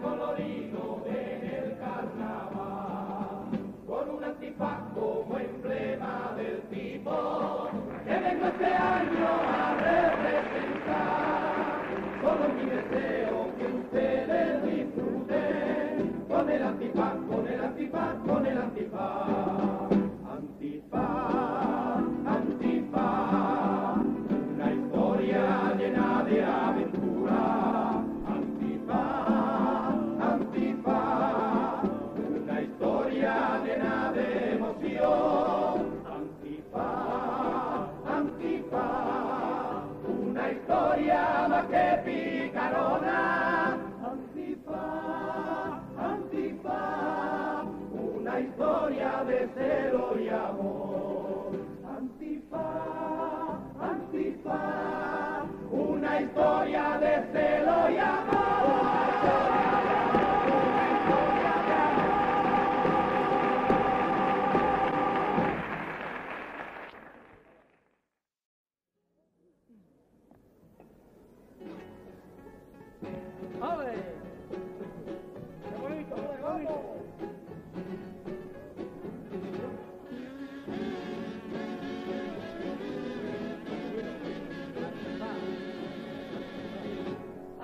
colorido.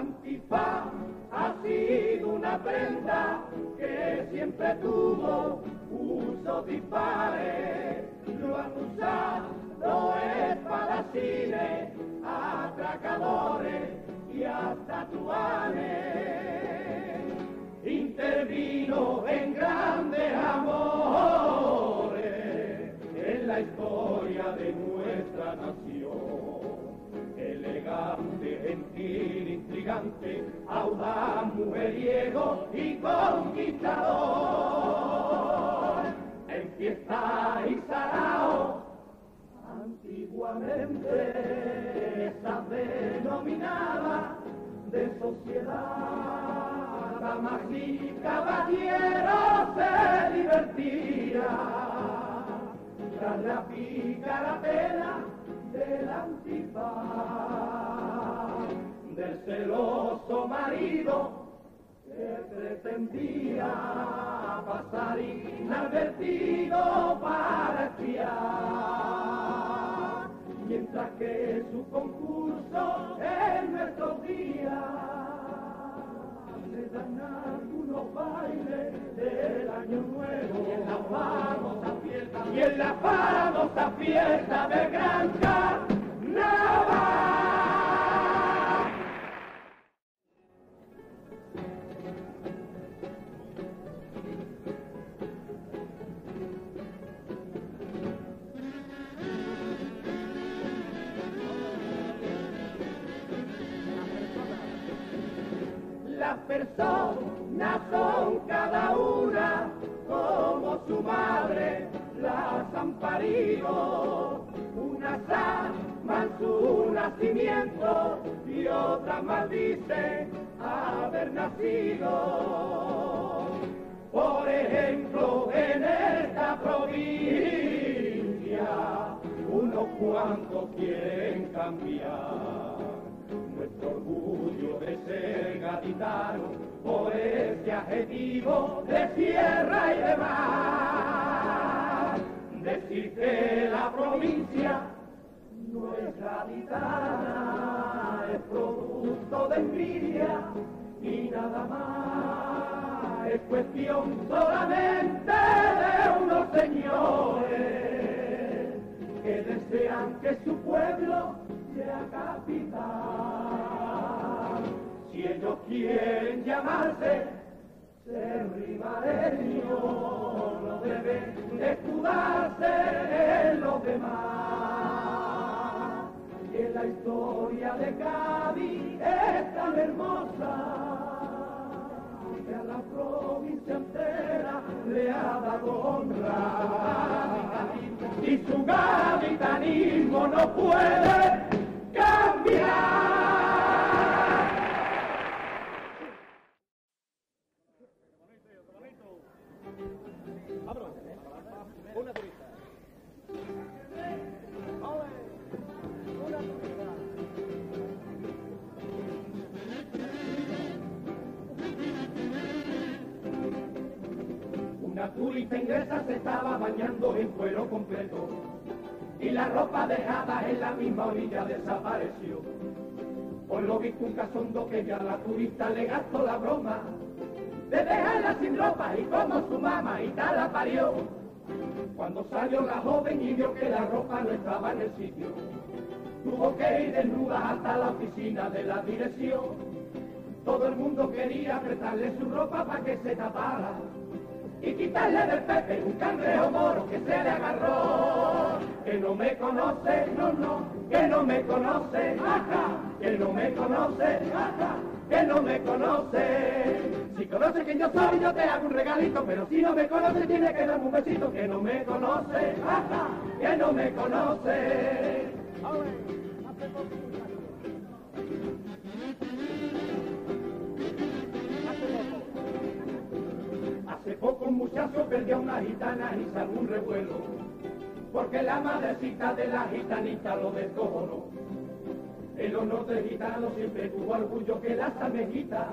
Antifaz ha sido una prenda que siempre tuvo uso dispares. Lo han usado espadachines, atracadores y hasta tuanes. Intervino en grandes amores intrigante, audaz, mujeriego y conquistador. En fiesta y sarao, antiguamente esa denominada de sociedad, damas y caballeros se divertía tras la pícara tela del antifaz, del celoso marido que pretendía pasar inadvertido para espiar, mientras que su concurso en nuestros días le dan algunos bailes del año nuevo. Y en la famosa fiesta y en la famosa fiesta del parido. Unas aman su nacimiento y otras maldicen haber nacido. Por ejemplo, en esta provincia, unos cuantos quieren cambiar nuestro orgullo de ser gaditano por ese adjetivo de sierra y de Es cuestión solamente de unos señores que desean que su pueblo sea capital. Si ellos quieren llamarse ser ribareños, no deben de escudarse y su gaditanismo no puede turista inglesa se estaba bañando en cuero completo y la ropa dejada en la misma orilla desapareció. Por lo visto un casondo que ya la turista le gastó la broma de dejarla sin ropa y como su mamá y tal la parió. Cuando salió la joven y vio que la ropa no estaba en el sitio, tuvo que ir desnuda hasta la oficina de la dirección. Todo el mundo quería apretarle su ropa para que se tapara y quitarle del pepe un cangrejo moro que se le agarró. Que no me conoce, no, no, que no me conoce, ajá, que no me conoce, ajá, que no me conoce. Si conoce quién yo soy, yo te hago un regalito, pero si no me conoce, tiene que darme un besito. Que no me conoce, ajá, que no me conoce. Hace poco un muchacho perdió a una gitana y salió un revuelo, porque la madrecita de la gitanita lo descojonó. El honor del gitano siempre tuvo orgullo que las amejitas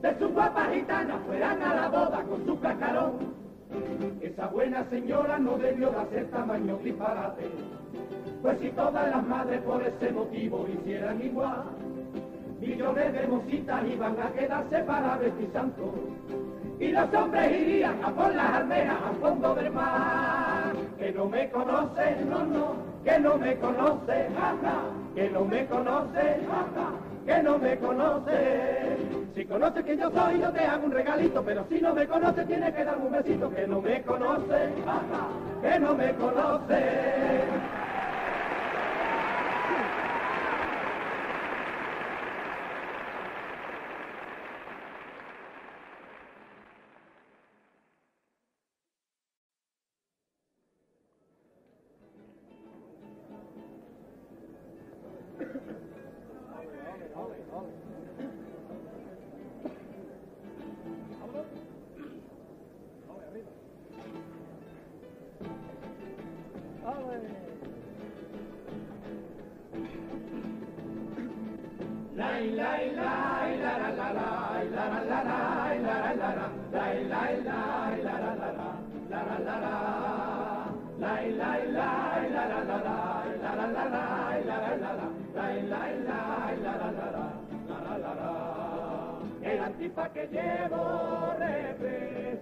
de su guapa gitana fueran a la boda con su cacarón. Esa buena señora no debió de hacer tamaño disparate, pues si todas las madres por ese motivo hicieran igual, millones de mositas iban a quedarse para vestir santos y los hombres irían a por las almejas al fondo del mar. Que no me conoce, no, no, que no me conoce, jaja, que no me conoce, jaja, que no me conoce. Si conoce que yo soy, yo te hago un regalito, pero si no me conoce, tiene que darme un besito. Que no me conoce, jaja, que no me conoce. El antifa que llevo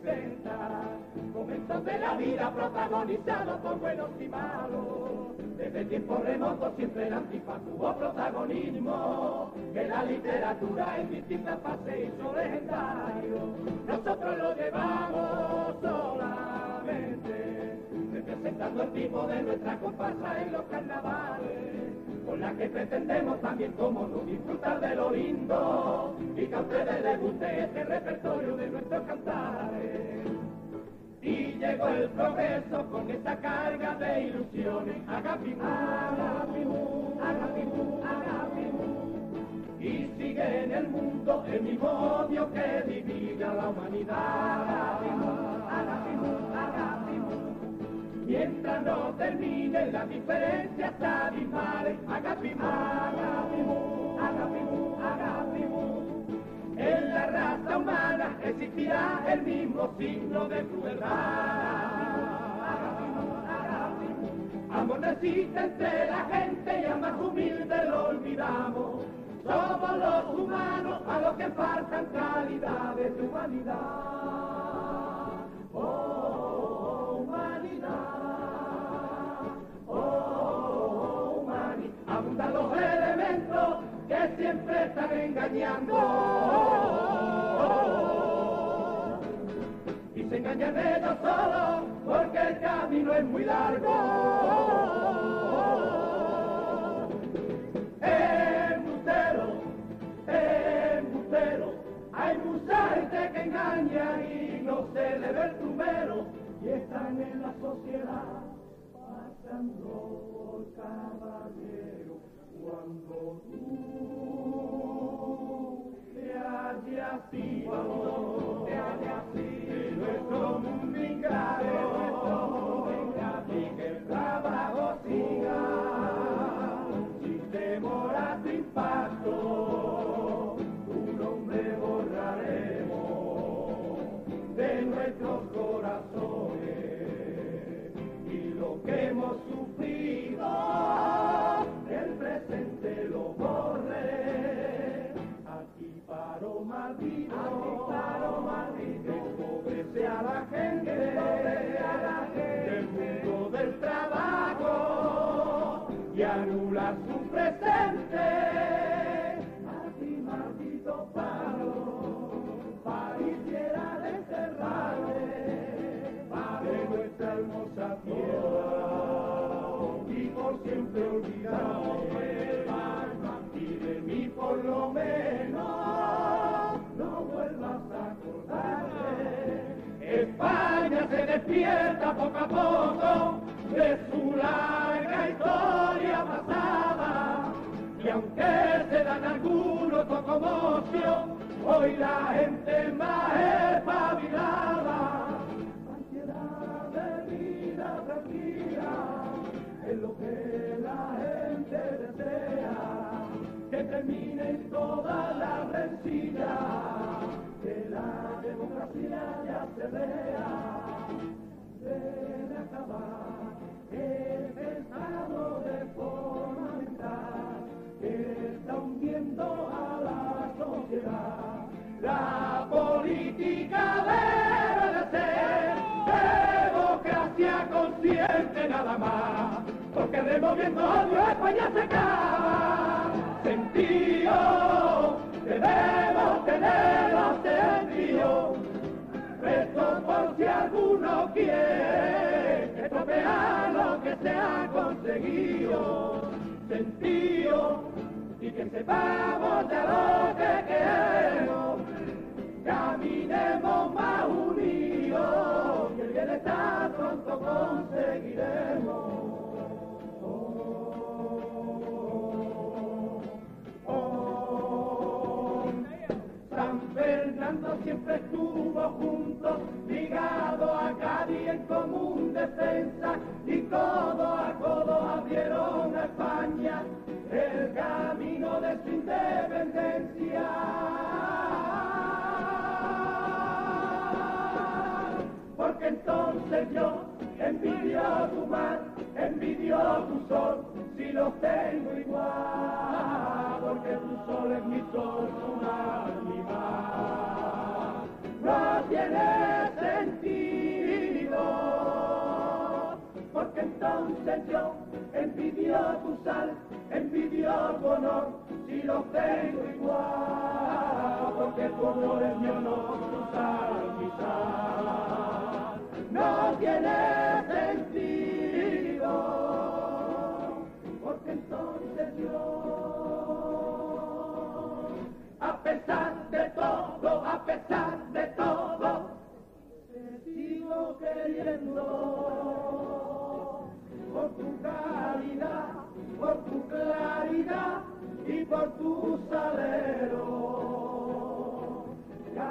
representa momentos de la vida protagonizados por buenos y malos. Desde tiempos remotos siempre el antifa tuvo protagonismo, que la literatura en distintas fases hizo legendario. Nosotros lo llevamos solamente, representando el tipo de nuestra comparsa en los carnavales con la que pretendemos también como no disfrutar de lo lindo y que a ustedes les guste este repertorio de nuestros cantares. Y llegó el progreso con esta carga de ilusiones, agapimu, agapimu, agapimu, agapimu. Y sigue en el mundo el mismo odio que divide a la humanidad. No terminen las diferencias abismales, agapimu, agapimu, agapimu, agapimu. En la raza humana existirá el mismo signo de crueldad. Amor no entre la gente y a más humilde lo olvidamos. Somos los humanos a los que faltan calidades de humanidad. Oh, siempre están engañando. Y se engañan ellos solos porque el camino es muy largo. Embustero, embustero, hay mucha gente que engaña y no se le ve el primero y están en la sociedad pasando por caballero cuando tú te hallas así, cuando tú te hallas así, de nuestro mundo y que empobrece a la gente, del mundo del trabajo y anula su presencia. Despierta poco a poco de su larga historia pasada. Y aunque se dan algunos conmoción, hoy la gente más espabilada. Ansiedad de vida tranquila es lo que la gente desea. Que termine toda la rencilla que la democracia ya se vea removiendo odio España se acaba. Sentido, debemos tenerlo sentido, esto por si alguno quiere estropear lo que se ha conseguido. Sentido, y que sepamos de lo que queremos, caminemos más unidos y el bienestar pronto conseguiremos. Siempre estuvo junto, ligado a Cádiz en común defensa y codo a codo abrieron a España el camino de su independencia. Porque entonces yo envidio tu mar, envidio tu sol, si los tengo igual, porque tu sol es mi sol, entonces yo envidio tu sal, envidio tu honor, si los tengo igual, porque tu honor es mi honor, tu sal, mi sal. No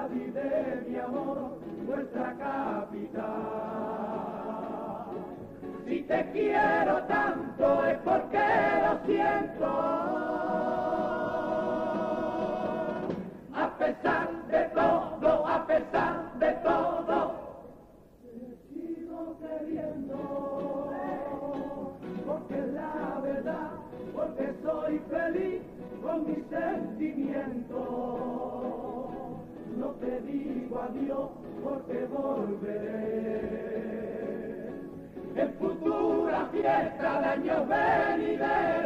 De mi amor, nuestra capital. Si te quiero tanto es fiesta de años venideros